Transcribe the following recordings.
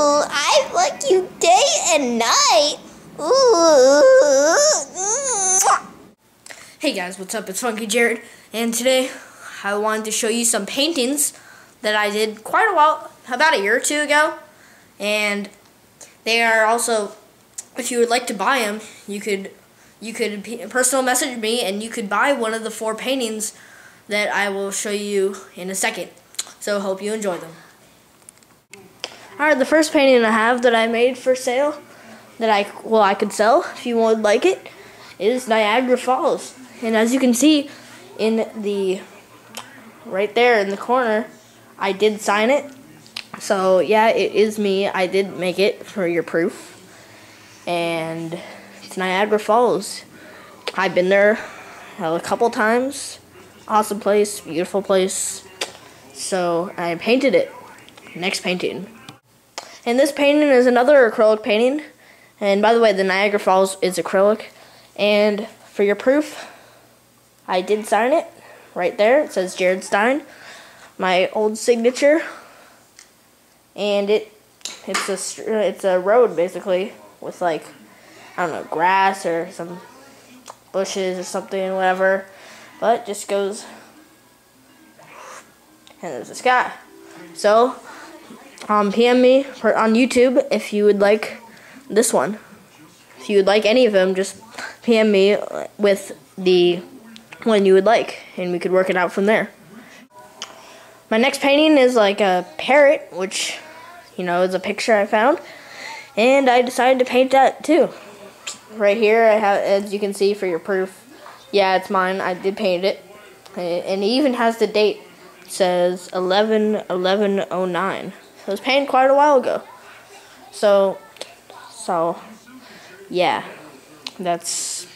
I like you day and night. Ooh. Hey guys, what's up? It's Funky Jared, and today I wanted to show you some paintings that I did quite a while, about a year or two ago, and they are also, if you would like to buy them, you could, you could personal message me, and you could buy one of the four paintings that I will show you in a second. So hope you enjoy them. Alright, the first painting I have that I made for sale, that I, well, I could sell if you would like it, is Niagara Falls. And as you can see in the, right there in the corner, I did sign it. So yeah, it is me. I did make it for your proof. And it's Niagara Falls. I've been there a couple times. Awesome place, beautiful place. So I painted it. Next painting. And this painting is another acrylic painting. And by the way, the Niagara Falls is acrylic. And for your proof, I did sign it right there. It says Jared Stein, my old signature, and it it's a it's a road basically with like I don't know grass or some bushes or something whatever, but just goes and there's a sky. So um, PM me on YouTube if you would like this one. If you would like any of them, just PM me with the one you would like, and we could work it out from there. My next painting is like a parrot, which, you know, is a picture I found, and I decided to paint that too. Right here, I have, as you can see for your proof, yeah, it's mine. I did paint it, and it even has the date. It says 11 11 09. So it was painted quite a while ago. So, so, yeah, that's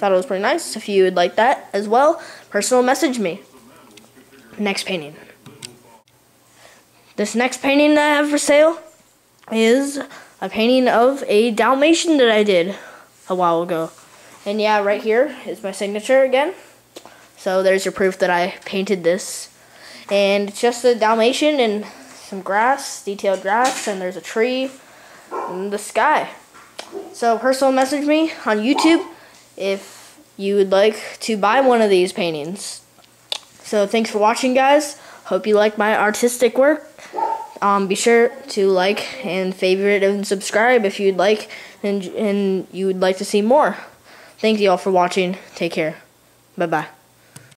Thought it was pretty nice. If you would like that as well, personal message me. Next painting. This next painting that I have for sale is a painting of a Dalmatian that I did a while ago. And yeah, right here is my signature again. So there's your proof that I painted this. And it's just a Dalmatian and some grass, detailed grass, and there's a tree the sky. So personal message me on YouTube if you would like to buy one of these paintings. So thanks for watching, guys. Hope you like my artistic work. Um, be sure to like and favorite and subscribe if you'd like and, and you would like to see more. Thank you all for watching. Take care. Bye-bye.